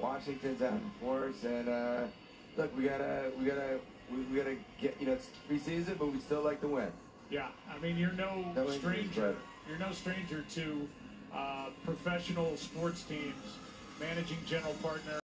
Washington's out in force, and uh, look, we gotta, we gotta, we, we gotta get. You know, it's preseason, but we still like to win. Yeah, I mean you're no, No stranger—you're no stranger to uh, professional sports teams managing general partner.